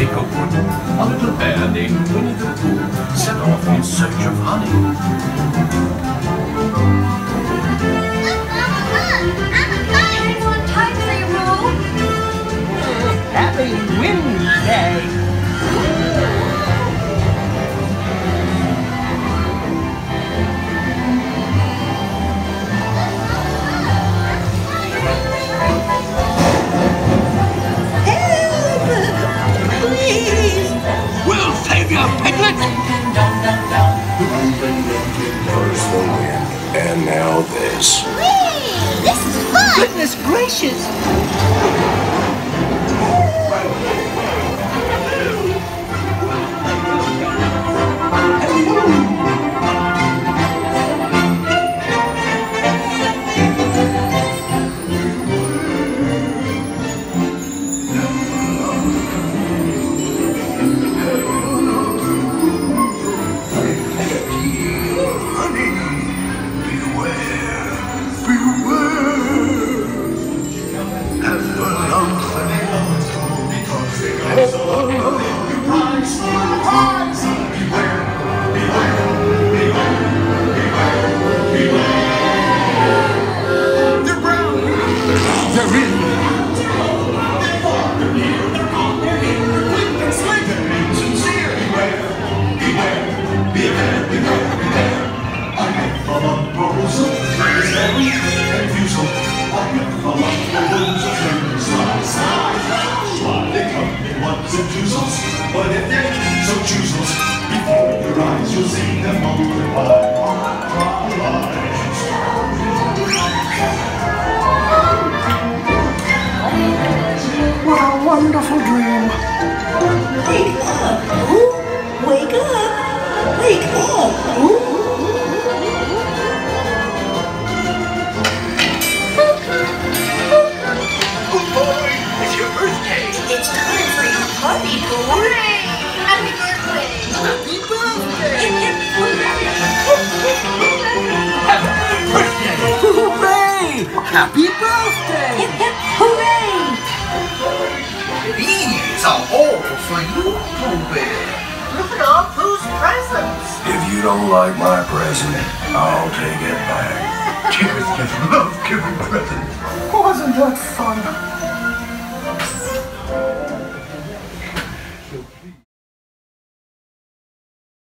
A little bear named Winnie the Pooh, set off in search of honey. Happy Wednesday! First the wind, and now this. This is fun! Goodness gracious! alone But if they're so choosers, before your eyes you'll see them multiply. What a wonderful dream. Wake up! Ooh, wake up! Wake up! Ooh. Happy birthday! hip, hip, hooray! These are all for you, Pooh Bear. Look at all Pooh's presents. If you don't like my present, I'll take it back. Kids love giving presents. Wasn't that fun?